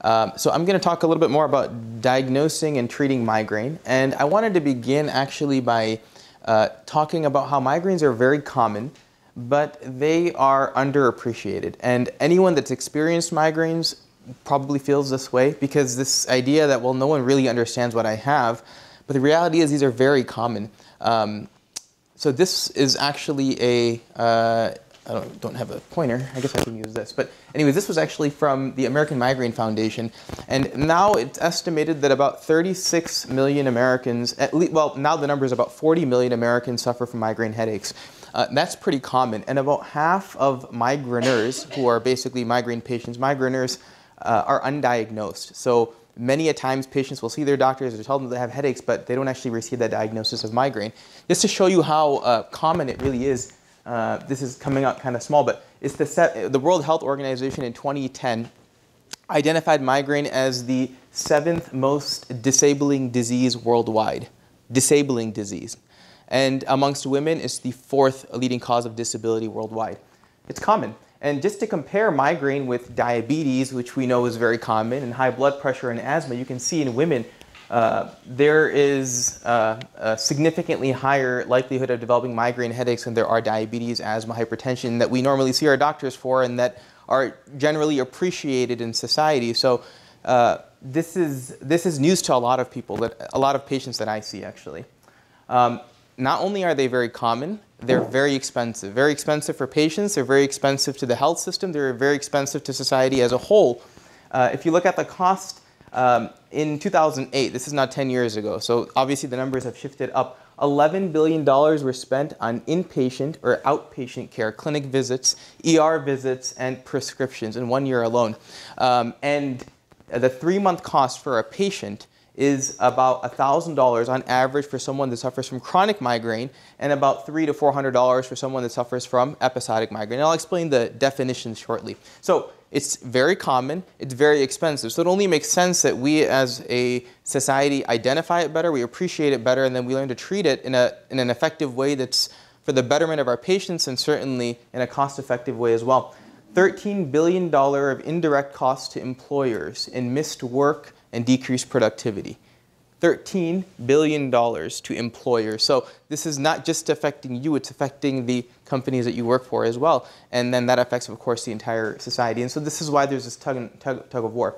Um, so I'm going to talk a little bit more about diagnosing and treating migraine. And I wanted to begin actually by uh, talking about how migraines are very common, but they are underappreciated. And anyone that's experienced migraines probably feels this way because this idea that, well, no one really understands what I have. But the reality is, these are very common. Um, so this is actually a, uh, I don't, don't, have a pointer. I guess I can use this. But anyways, this was actually from the American Migraine Foundation. And now it's estimated that about 36 million Americans, at least, well, now the number is about 40 million Americans suffer from migraine headaches. Uh, that's pretty common. And about half of migraineurs, who are basically migraine patients, migraineurs uh, are undiagnosed. So many a times patients will see their doctors or tell them they have headaches, but they don't actually receive that diagnosis of migraine. Just to show you how uh, common it really is, uh, this is coming out kind of small, but it's the, the World Health Organization in 2010 identified migraine as the seventh most disabling disease worldwide. Disabling disease. And amongst women, it's the fourth leading cause of disability worldwide. It's common. And just to compare migraine with diabetes, which we know is very common, and high blood pressure and asthma, you can see in women uh, there is uh, a significantly higher likelihood of developing migraine headaches than there are diabetes, asthma, hypertension that we normally see our doctors for and that are generally appreciated in society. So uh, this is this is news to a lot of people, that a lot of patients that I see actually. Um, not only are they very common, they're very expensive. Very expensive for patients, they're very expensive to the health system, they're very expensive to society as a whole. Uh, if you look at the cost um, in 2008, this is not 10 years ago, so obviously the numbers have shifted up. $11 billion were spent on inpatient or outpatient care, clinic visits, ER visits, and prescriptions in one year alone. Um, and the three month cost for a patient is about $1,000 on average for someone that suffers from chronic migraine and about three to $400 for someone that suffers from episodic migraine. And I'll explain the definitions shortly. So it's very common, it's very expensive. So it only makes sense that we as a society identify it better, we appreciate it better, and then we learn to treat it in, a, in an effective way that's for the betterment of our patients and certainly in a cost-effective way as well. $13 billion of indirect costs to employers in missed work, and decrease productivity. $13 billion to employers. So this is not just affecting you, it's affecting the companies that you work for as well. And then that affects, of course, the entire society. And so this is why there's this tug, tug, tug of war.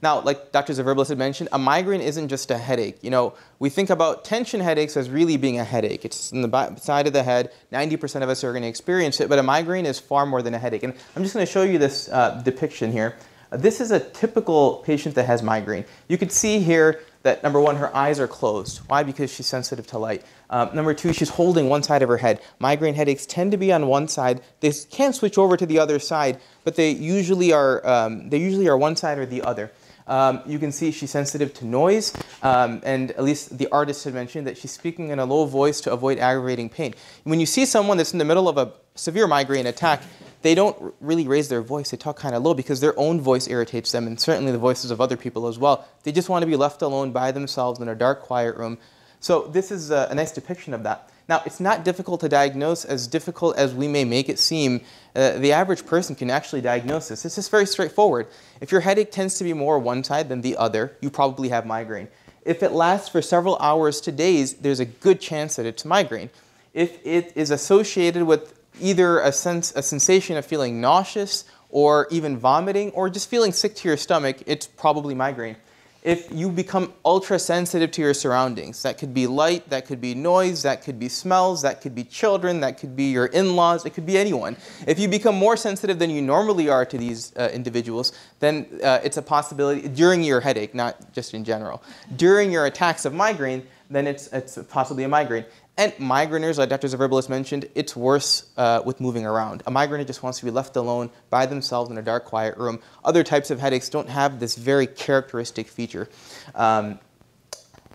Now, like Dr. Zaverblis had mentioned, a migraine isn't just a headache. You know, we think about tension headaches as really being a headache. It's in the side of the head. 90% of us are going to experience it, but a migraine is far more than a headache. And I'm just going to show you this uh, depiction here. This is a typical patient that has migraine. You can see here that number one, her eyes are closed. Why? Because she's sensitive to light. Um, number two, she's holding one side of her head. Migraine headaches tend to be on one side. They can switch over to the other side, but they usually are um, they usually are one side or the other. Um, you can see she's sensitive to noise, um, and at least the artist had mentioned that she's speaking in a low voice to avoid aggravating pain. When you see someone that's in the middle of a severe migraine attack, they don't really raise their voice. They talk kind of low because their own voice irritates them, and certainly the voices of other people as well. They just want to be left alone by themselves in a dark, quiet room. So this is a, a nice depiction of that. Now, it's not difficult to diagnose, as difficult as we may make it seem. Uh, the average person can actually diagnose this. It's just very straightforward. If your headache tends to be more one side than the other, you probably have migraine. If it lasts for several hours to days, there's a good chance that it's migraine. If it is associated with either a sense, a sensation of feeling nauseous or even vomiting or just feeling sick to your stomach, it's probably migraine. If you become ultra sensitive to your surroundings, that could be light, that could be noise, that could be smells, that could be children, that could be your in-laws, it could be anyone. If you become more sensitive than you normally are to these uh, individuals, then uh, it's a possibility during your headache, not just in general. During your attacks of migraine, then it's, it's possibly a migraine. And migraineurs, like Dr. Zaverblis mentioned, it's worse uh, with moving around. A migraine just wants to be left alone by themselves in a dark, quiet room. Other types of headaches don't have this very characteristic feature. Um,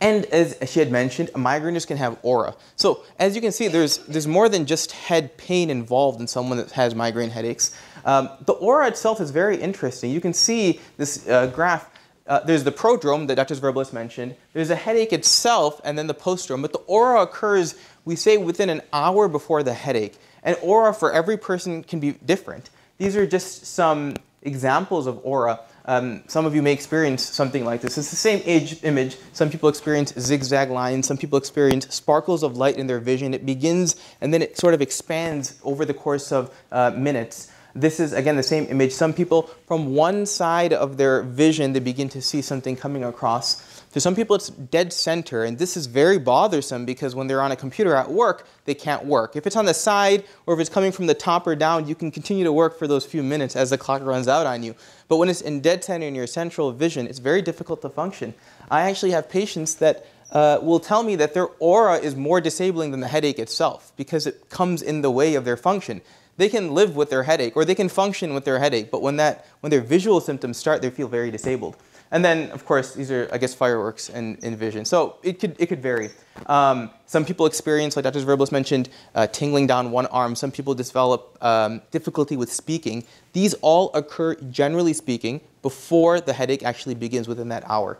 and as she had mentioned, migraineurs can have aura. So as you can see, there's, there's more than just head pain involved in someone that has migraine headaches. Um, the aura itself is very interesting. You can see this uh, graph uh, there's the prodrome that Dr. Zaverblis mentioned. There's a headache itself and then the postdrome. But the aura occurs, we say, within an hour before the headache. And aura for every person can be different. These are just some examples of aura. Um, some of you may experience something like this. It's the same age image. Some people experience zigzag lines. Some people experience sparkles of light in their vision. It begins and then it sort of expands over the course of uh, minutes. This is, again, the same image. Some people, from one side of their vision, they begin to see something coming across. To some people, it's dead center, and this is very bothersome because when they're on a computer at work, they can't work. If it's on the side or if it's coming from the top or down, you can continue to work for those few minutes as the clock runs out on you. But when it's in dead center in your central vision, it's very difficult to function. I actually have patients that uh, will tell me that their aura is more disabling than the headache itself because it comes in the way of their function. They can live with their headache or they can function with their headache, but when, that, when their visual symptoms start, they feel very disabled. And then, of course, these are, I guess, fireworks and, in vision. So it could, it could vary. Um, some people experience, like Dr. Zverblis mentioned, uh, tingling down one arm. Some people develop um, difficulty with speaking. These all occur, generally speaking, before the headache actually begins within that hour.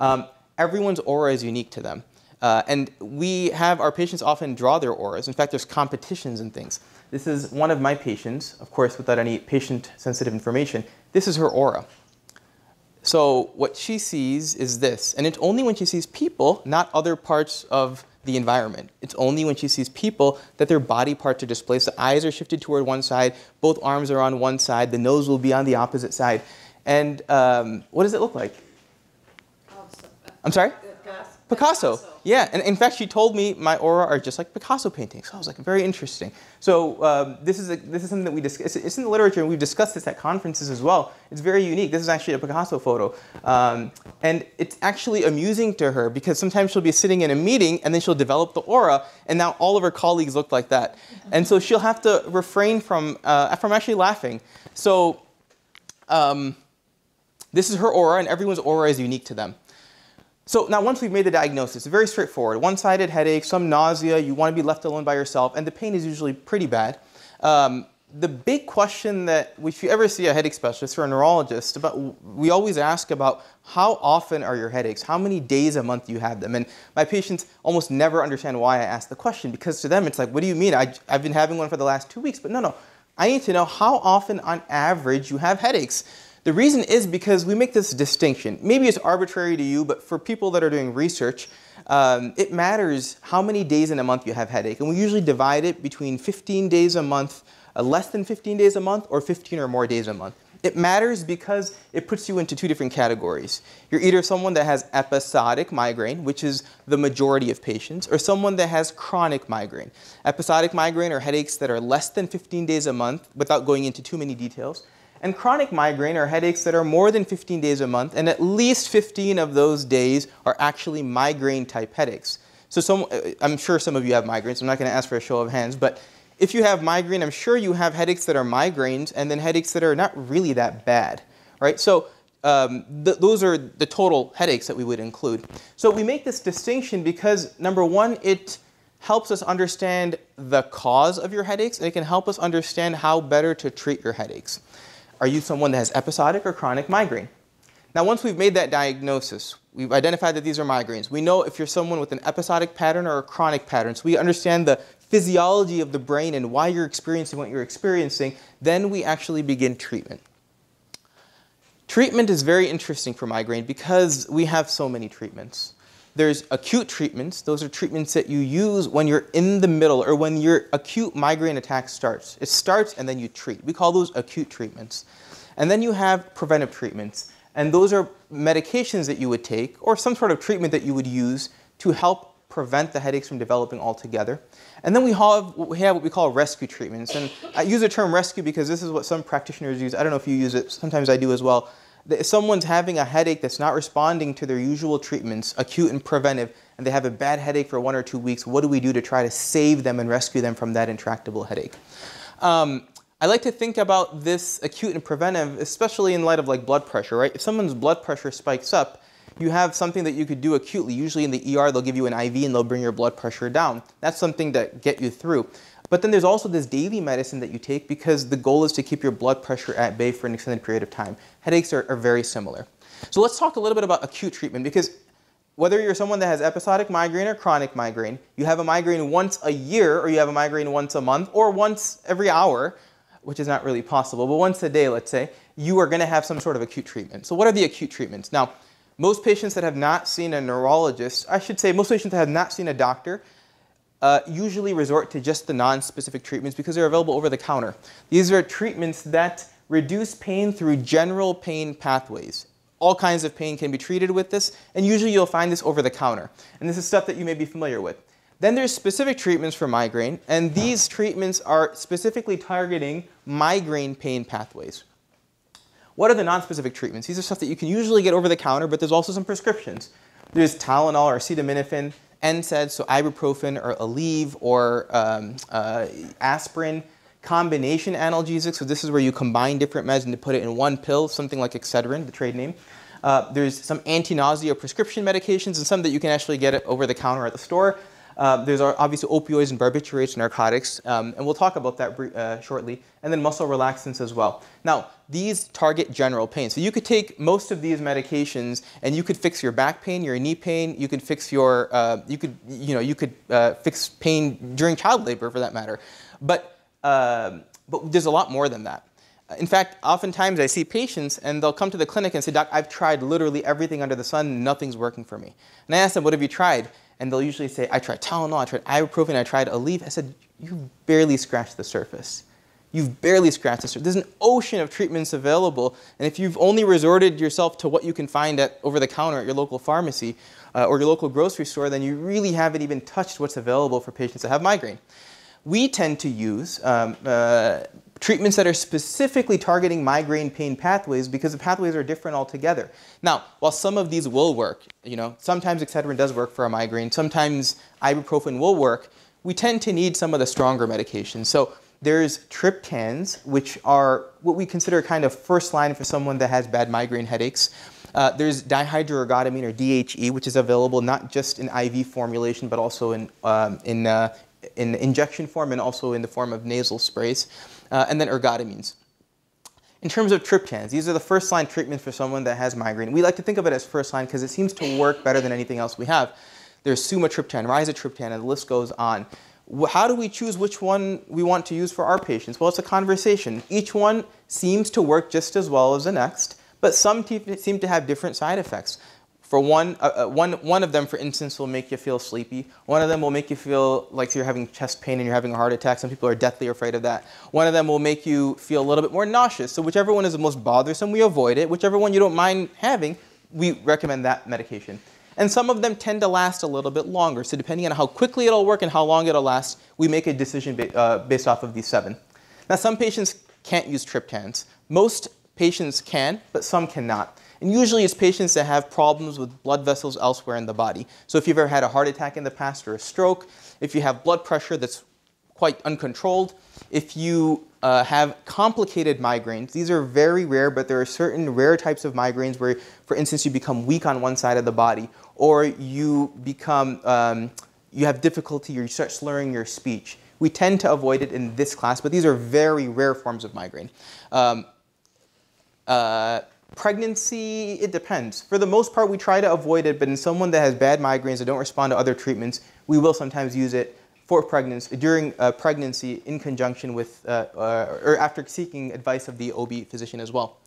Um, everyone's aura is unique to them. Uh, and we have our patients often draw their auras. In fact, there's competitions and things. This is one of my patients, of course, without any patient-sensitive information. This is her aura. So what she sees is this, and it's only when she sees people, not other parts of the environment. It's only when she sees people that their body parts are displaced. The eyes are shifted toward one side, both arms are on one side, the nose will be on the opposite side. And um, what does it look like? I'm sorry? Picasso. Yeah, and in fact, she told me my aura are just like Picasso paintings. So I was like, very interesting. So um, this is a, this is something that we discuss. It's in the literature, and we've discussed this at conferences as well. It's very unique. This is actually a Picasso photo, um, and it's actually amusing to her because sometimes she'll be sitting in a meeting, and then she'll develop the aura, and now all of her colleagues look like that, and so she'll have to refrain from uh, from actually laughing. So. Um, this is her aura, and everyone's aura is unique to them. So now once we've made the diagnosis, very straightforward. One-sided headache, some nausea, you want to be left alone by yourself, and the pain is usually pretty bad. Um, the big question that if you ever see a headache specialist or a neurologist, about, we always ask about how often are your headaches? How many days a month you have them? And my patients almost never understand why I ask the question because to them it's like, what do you mean? I, I've been having one for the last two weeks. But no, no. I need to know how often on average you have headaches. The reason is because we make this distinction. Maybe it's arbitrary to you, but for people that are doing research, um, it matters how many days in a month you have headache. And we usually divide it between 15 days a month, uh, less than 15 days a month, or 15 or more days a month. It matters because it puts you into two different categories. You're either someone that has episodic migraine, which is the majority of patients, or someone that has chronic migraine. Episodic migraine are headaches that are less than 15 days a month, without going into too many details. And chronic migraine are headaches that are more than 15 days a month, and at least 15 of those days are actually migraine type headaches. So some, uh, I'm sure some of you have migraines. I'm not going to ask for a show of hands, but if you have migraine, I'm sure you have headaches that are migraines and then headaches that are not really that bad, right? So um, th those are the total headaches that we would include. So we make this distinction because number one, it helps us understand the cause of your headaches and it can help us understand how better to treat your headaches. Are you someone that has episodic or chronic migraine? Now, once we've made that diagnosis, we've identified that these are migraines. We know if you're someone with an episodic pattern or a chronic pattern. So we understand the physiology of the brain and why you're experiencing what you're experiencing. Then we actually begin treatment. Treatment is very interesting for migraine because we have so many treatments. There's acute treatments. Those are treatments that you use when you're in the middle or when your acute migraine attack starts. It starts and then you treat. We call those acute treatments. And then you have preventive treatments. And those are medications that you would take or some sort of treatment that you would use to help prevent the headaches from developing altogether. And then we have, we have what we call rescue treatments. And I use the term rescue because this is what some practitioners use. I don't know if you use it, sometimes I do as well if someone's having a headache that's not responding to their usual treatments, acute and preventive, and they have a bad headache for one or two weeks, what do we do to try to save them and rescue them from that intractable headache? Um, I like to think about this acute and preventive, especially in light of like blood pressure, right? If someone's blood pressure spikes up, you have something that you could do acutely. Usually in the ER, they'll give you an IV and they'll bring your blood pressure down. That's something that get you through. But then there's also this daily medicine that you take because the goal is to keep your blood pressure at bay for an extended period of time. Headaches are, are very similar. So let's talk a little bit about acute treatment because whether you're someone that has episodic migraine or chronic migraine, you have a migraine once a year or you have a migraine once a month or once every hour, which is not really possible, but once a day, let's say, you are going to have some sort of acute treatment. So what are the acute treatments? Now, most patients that have not seen a neurologist, I should say most patients that have not seen a doctor, uh, usually resort to just the non-specific treatments because they're available over the counter. These are treatments that reduce pain through general pain pathways. All kinds of pain can be treated with this, and usually you'll find this over the counter. And this is stuff that you may be familiar with. Then there's specific treatments for migraine, and these treatments are specifically targeting migraine pain pathways. What are the non-specific treatments? These are stuff that you can usually get over the counter, but there's also some prescriptions. There's Tylenol or acetaminophen, NSAIDs, so ibuprofen or Aleve or um, uh, aspirin, combination analgesics, so this is where you combine different meds and to put it in one pill, something like Excedrin, the trade name. Uh, there's some anti-nausea prescription medications and some that you can actually get over the counter at the store. Uh, there's obviously opioids and barbiturates, and narcotics, um, and we'll talk about that uh, shortly. And then muscle relaxants as well. Now, these target general pain. So you could take most of these medications and you could fix your back pain, your knee pain. You could fix your, uh, you could, you know, you could uh, fix pain during child labor for that matter. But, um, but there's a lot more than that. In fact, oftentimes I see patients and they'll come to the clinic and say, Doc, I've tried literally everything under the sun, nothing's working for me. And I ask them, what have you tried? And they'll usually say, I tried Tylenol, I tried ibuprofen, I tried Aleve. I said, you've barely scratched the surface. You've barely scratched the surface. There's an ocean of treatments available, and if you've only resorted yourself to what you can find at over the counter at your local pharmacy uh, or your local grocery store, then you really haven't even touched what's available for patients that have migraine. We tend to use um, uh, treatments that are specifically targeting migraine pain pathways because the pathways are different altogether. Now, while some of these will work, you know, sometimes Excedrin does work for a migraine, sometimes ibuprofen will work, we tend to need some of the stronger medications. So there's triptans, which are what we consider kind of first line for someone that has bad migraine headaches. Uh, there's dihydroergotamine or DHE, which is available not just in IV formulation, but also in, um, in, uh, in injection form and also in the form of nasal sprays uh, and then ergotamines. In terms of triptans, these are the first line treatments for someone that has migraine. We like to think of it as first line because it seems to work better than anything else we have. There's sumatriptan, rizatriptan, and the list goes on. How do we choose which one we want to use for our patients? Well, it's a conversation. Each one seems to work just as well as the next, but some seem to have different side effects. For one, uh, uh, one, one of them, for instance, will make you feel sleepy. One of them will make you feel like you're having chest pain and you're having a heart attack. Some people are deathly afraid of that. One of them will make you feel a little bit more nauseous. So whichever one is the most bothersome, we avoid it. Whichever one you don't mind having, we recommend that medication. And some of them tend to last a little bit longer. So depending on how quickly it'll work and how long it'll last, we make a decision ba uh, based off of these seven. Now, some patients can't use triptans. Most patients can, but some cannot. And usually it's patients that have problems with blood vessels elsewhere in the body. So if you've ever had a heart attack in the past or a stroke, if you have blood pressure that's quite uncontrolled, if you uh, have complicated migraines, these are very rare, but there are certain rare types of migraines where, for instance, you become weak on one side of the body, or you become, um, you have difficulty, or you start slurring your speech. We tend to avoid it in this class, but these are very rare forms of migraine. Um, uh, Pregnancy, it depends. For the most part, we try to avoid it, but in someone that has bad migraines that don't respond to other treatments, we will sometimes use it for pregnancy, during uh, pregnancy in conjunction with, uh, uh, or after seeking advice of the OB physician as well.